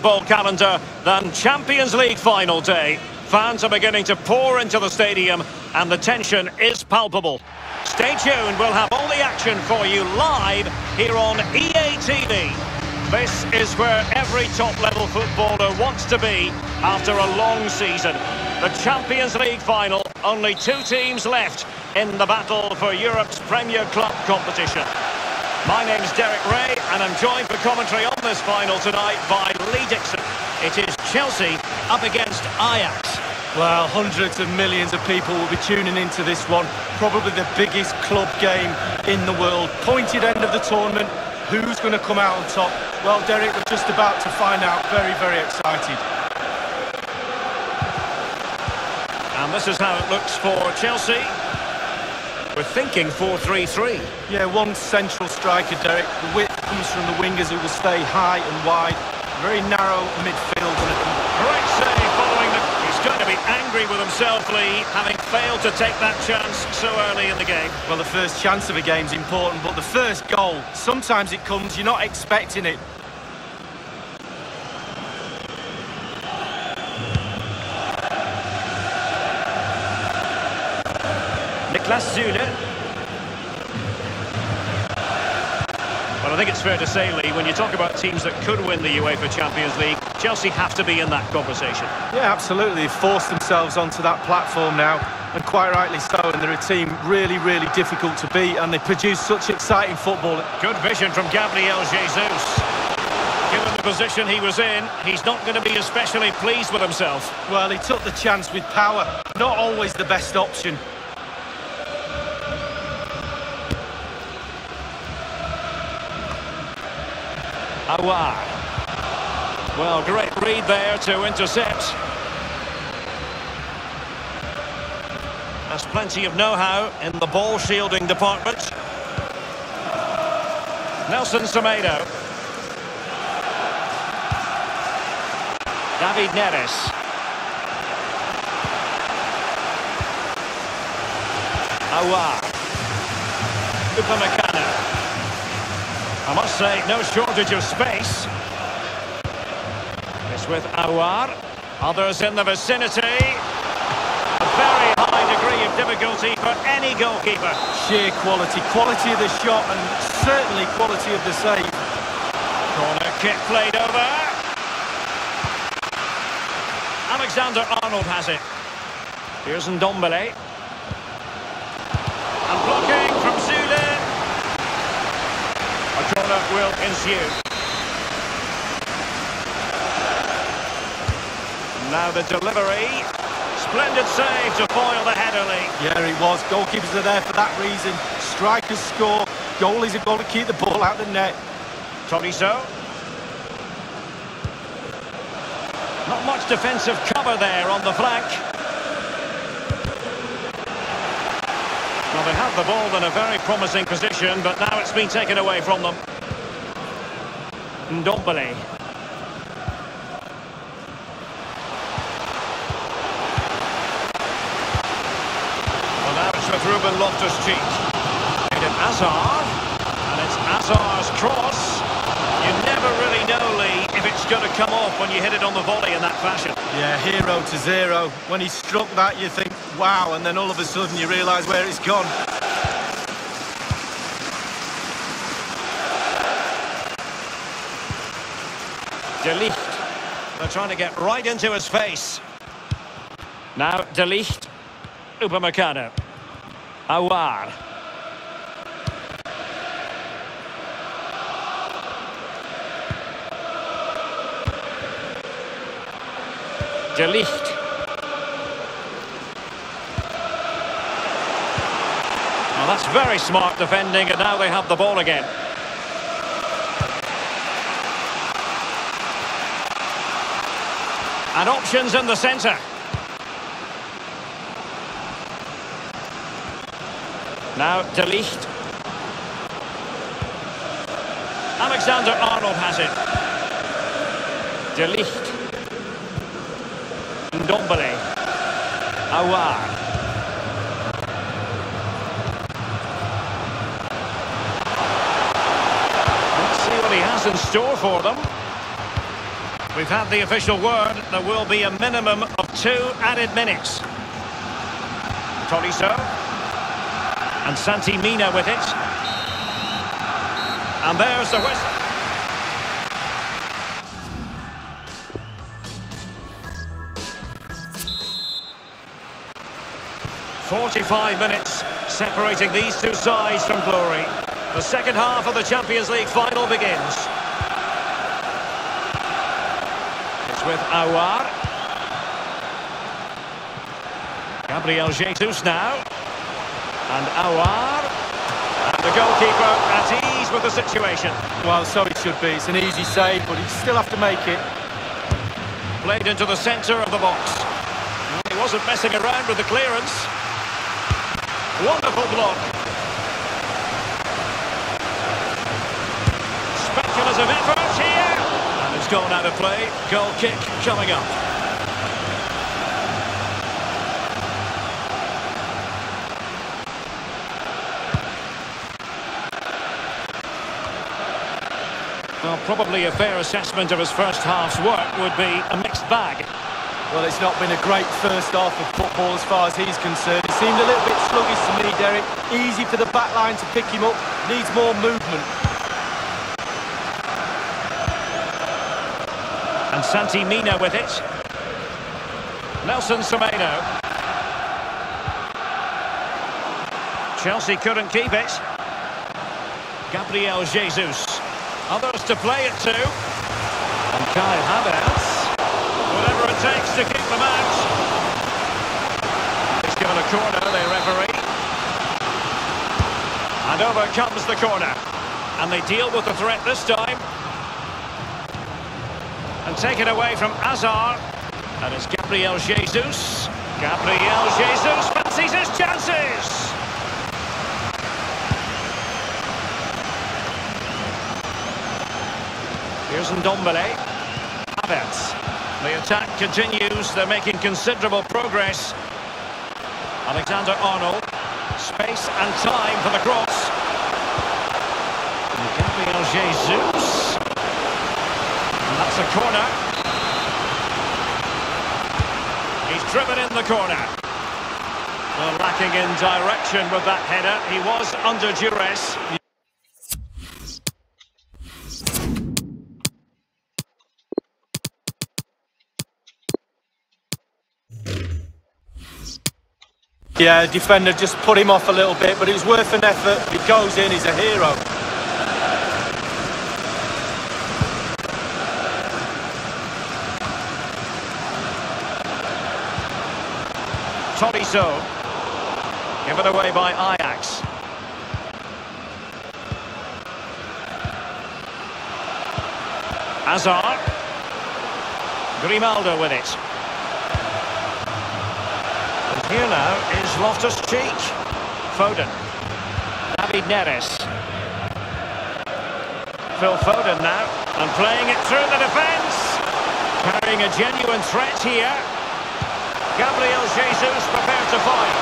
football calendar than Champions League final day. Fans are beginning to pour into the stadium and the tension is palpable. Stay tuned, we'll have all the action for you live here on EA TV. This is where every top-level footballer wants to be after a long season. The Champions League final, only two teams left in the battle for Europe's Premier Club competition. My name's Derek Ray, and I'm joined for commentary on this final tonight by Lee Dixon. It is Chelsea up against Ajax. Well, hundreds of millions of people will be tuning into this one. Probably the biggest club game in the world. Pointed end of the tournament. Who's going to come out on top? Well, Derek, we're just about to find out. Very, very excited. And this is how it looks for Chelsea. We're thinking 4-3-3. Yeah, one central striker, Derek. The width comes from the wingers who will stay high and wide. Very narrow midfield. Great save following the... He's going to be angry with himself, Lee, having failed to take that chance so early in the game. Well, the first chance of a game is important, but the first goal, sometimes it comes, you're not expecting it. Niklas Süle. Well, I think it's fair to say, Lee, when you talk about teams that could win the UEFA Champions League, Chelsea have to be in that conversation. Yeah, absolutely. They've forced themselves onto that platform now, and quite rightly so, and they're a team really, really difficult to beat, and they produce such exciting football. Good vision from Gabriel Jesus. Given the position he was in, he's not going to be especially pleased with himself. Well, he took the chance with power. Not always the best option. Aouar. Well, great read there to intercept. Has plenty of know-how in the ball shielding department. Nelson Semedo. David Neres. Aouar. Upamecano. I must say, no shortage of space. It's with Aouar. Others in the vicinity. A very high degree of difficulty for any goalkeeper. Sheer quality. Quality of the shot and certainly quality of the save. Corner kick played over. Alexander Arnold has it. Here's Ndombele. And blocking from Süle. A corner will ensue. Now the delivery. Splendid save to foil the header, Lee. Yeah, he was. Goalkeepers are there for that reason. Strikers score. Goalies have got to keep the ball out of the net. Tolisso. Not much defensive cover there on the flank. Well, they have the ball in a very promising position, but now it's been taken away from them. Ndombele. Well, now it's with Ruben Loftus-Cheek. Eden Hazard. And it's Hazard's cross. You never really know, Lee, if it's going to come off when you hit it on the volley in that fashion. Yeah, hero to zero. When he struck that, you think, wow, and then all of a sudden you realise where it's gone. De Ligt. They're trying to get right into his face. Now, De Ligt. Upamecano. Aouar. De Ligt. Well, that's very smart defending, and now they have the ball again. And options in the centre. Now, De Ligt. Alexander Arnold has it. De Ligt. Ndombele. Aouar. Let's see what he has in store for them. We've had the official word. There will be a minimum of two added minutes. Tolisso. And Santi Mina with it. And there's the whistle. 45 minutes separating these two sides from glory. The second half of the Champions League final begins. It's with Aouar. Gabriel Jesus now. And Aouar. And the goalkeeper at ease with the situation. Well, so it should be. It's an easy save, but he still have to make it. Played into the centre of the box. He wasn't messing around with the clearance. Wonderful block. Speculative effort here. And it's gone out of play. Goal kick coming up. Well, probably a fair assessment of his first half's work would be a mixed bag. Well, it's not been a great first half of football as far as he's concerned. He seemed a little bit sluggish to me, Derek. Easy for the back line to pick him up. Needs more movement. Santi Mina with it. Nelson Semedo. Chelsea couldn't keep it. Gabriel Jesus. Others to play it to. And Kyle Havertz Whatever it takes to keep them out. He's given a corner, the referee. And over comes the corner. And they deal with the threat this time. And taken away from Azar. And it's Gabriel Jesus. Gabriel Jesus fancies his chances. Here's Ndombele. Havertz. The attack continues. They're making considerable progress. Alexander Arnold. Space and time for the cross. And Gabriel Jesus. A corner. He's driven in the corner. Well, lacking in direction with that header. He was under duress. Yeah, defender just put him off a little bit, but it was worth an effort. He goes in, he's a hero. Tolisso. Given away by Ajax. Azar. Grimaldo with it. And here now is Loftus-Cheek. Foden. David Neres. Phil Foden now. And playing it through the defence. Carrying a genuine threat here. Gabriel Jesus to fire.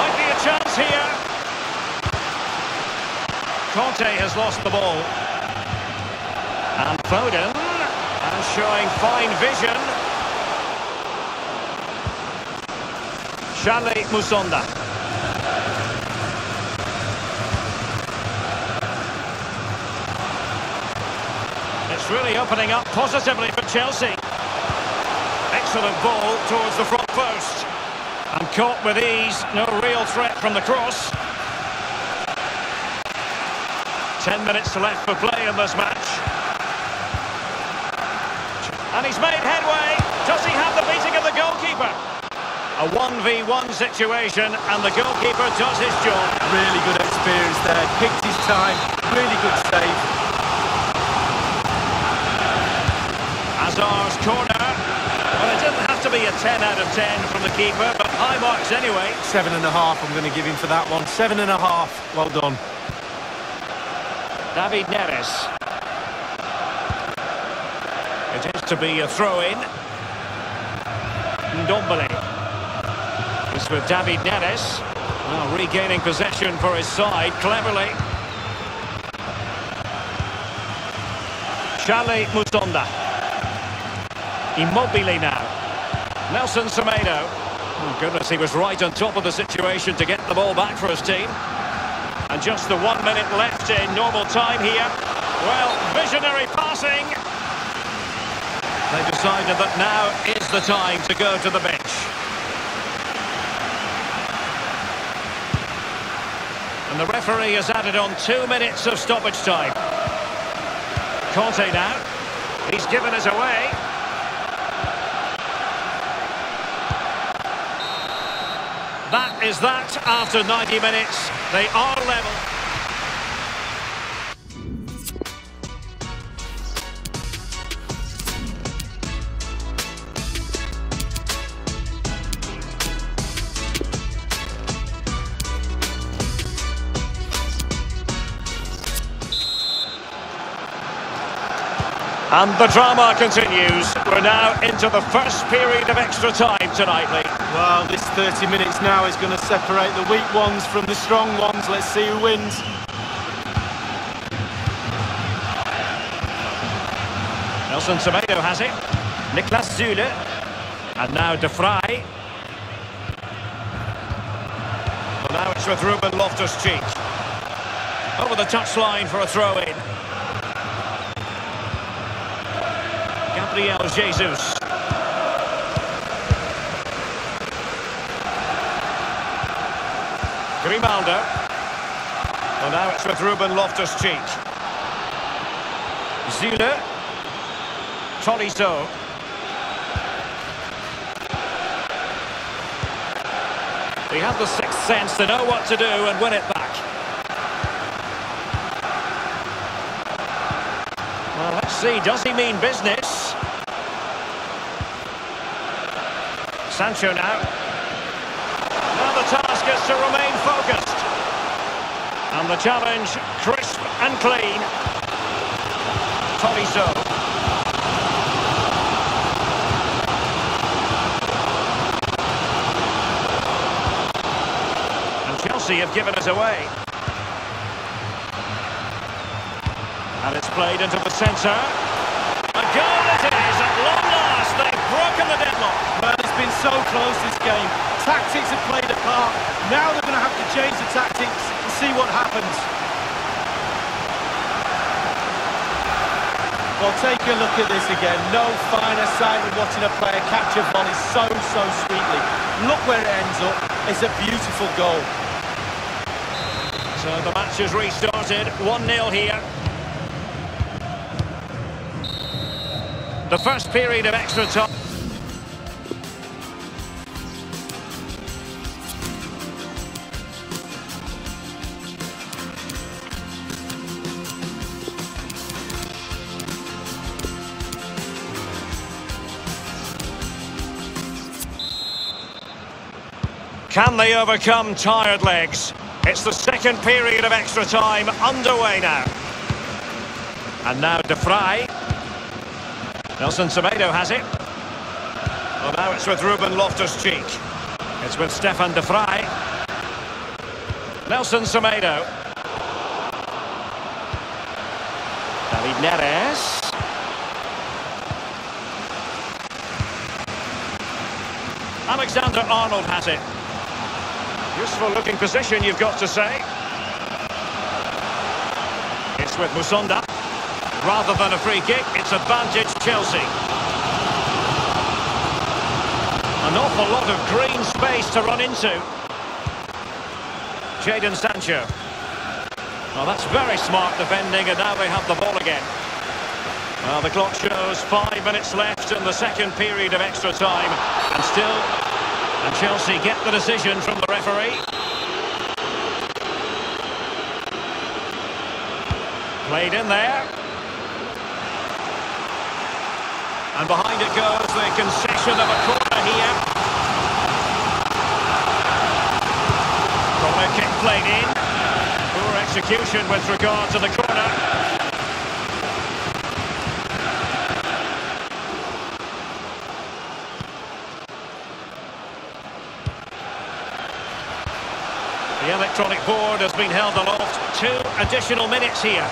Might be a chance here. Conte has lost the ball. And Foden. And showing fine vision. Charlie Musonda. It's really opening up positively for Chelsea. Excellent ball towards the front post. Caught with ease, no real threat from the cross. Ten minutes left for play in this match. And he's made headway. Does he have the beating of the goalkeeper? A 1v1 situation, and the goalkeeper does his job. Really good experience there, picked his time, really good save. Azar's corner. Well, it didn't have to be a 10 out of 10 from the keeper, but high marks anyway. Seven and a half I'm going to give him for that one. Seven and a half. Well done. David Neres. It is to be a throw-in. Ndombele with David Neres. Well, regaining possession for his side cleverly. Charlie Musonda. Immobile now. Nelson Semedo. Oh, goodness, he was right on top of the situation to get the ball back for his team. And just the one minute left in normal time here. Well, visionary passing. They decided that now is the time to go to the bench. And the referee has added on two minutes of stoppage time. Conte now. He's given us away. That is that after 90 minutes. They are level. And the drama continues. We're now into the first period of extra time tonight, Lee. Well, this 30 minutes now is going to separate the weak ones from the strong ones. Let's see who wins. Nelson Semedo has it. Niklas Süle. And now De Vrij. Well, now it's with Ruben Loftus-Cheek. Over the touchline for a throw-in. Gabriel Jesus. Grimaldo. Well, now it's with Ruben Loftus-Cheek. Süle. Tolisso. He had the sixth sense to know what to do and win it back. Well, let's see, does he mean business? Sancho now. Task is to remain focused. And the challenge, crisp and clean. Tolisso. And Chelsea have given us away. And it's played into the centre. So close this game. Tactics have played a part. Now they're going to have to change the tactics and see what happens. Well, take a look at this again. No finer sight than watching a player catch a volley so, so sweetly. Look where it ends up. It's a beautiful goal. So the match has restarted. 1-0 here. The first period of extra time. Can they overcome tired legs? It's the second period of extra time underway now. And now De Vrij. Nelson Semedo has it. Well, now it's with Ruben Loftus-Cheek. It's with Stefan De Vrij. Nelson Semedo. David Neres. Alexander Arnold has it. Useful looking position, you've got to say. It's with Musonda. Rather than a free kick, it's advantage Chelsea. An awful lot of green space to run into. Jadon Sancho. Well, that's very smart defending, and now they have the ball again. Well, the clock shows five minutes left in the second period of extra time. And still, and Chelsea get the decision from the referee. Played in there. And behind it goes the concession of a corner here. Corner kick played in. Poor execution with regard to the corner. The electronic board has been held aloft. Two additional minutes here.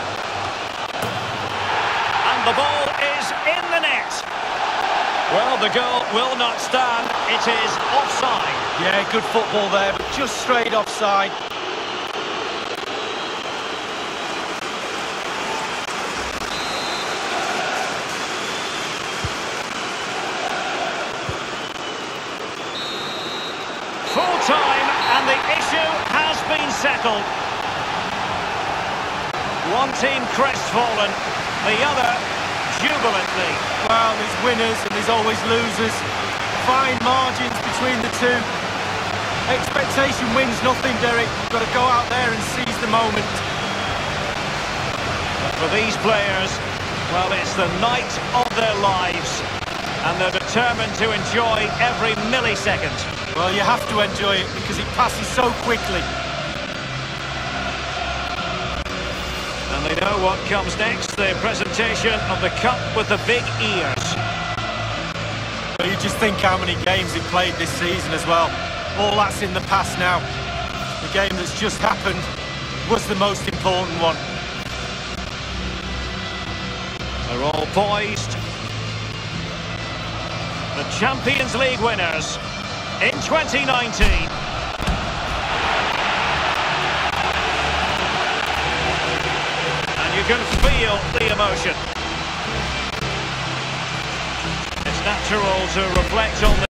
And the ball is in the net. Well, the goal will not stand. It is offside. Yeah, good football there, but just straight offside. Full time, and the issue has One team crestfallen, the other jubilantly. Well, there's winners and there's always losers. Fine margins between the two. Expectation wins nothing, Derek. You've got to go out there and seize the moment. But for these players, well, it's the night of their lives. And they're determined to enjoy every millisecond. Well, you have to enjoy it because it passes so quickly. Know what comes next, the presentation of the Cup with the big ears. You just think how many games he played this season as well. All that's in the past now. The game that's just happened was the most important one. They're all poised. The Champions League winners in 2019. And you can feel the emotion. It's natural to reflect on the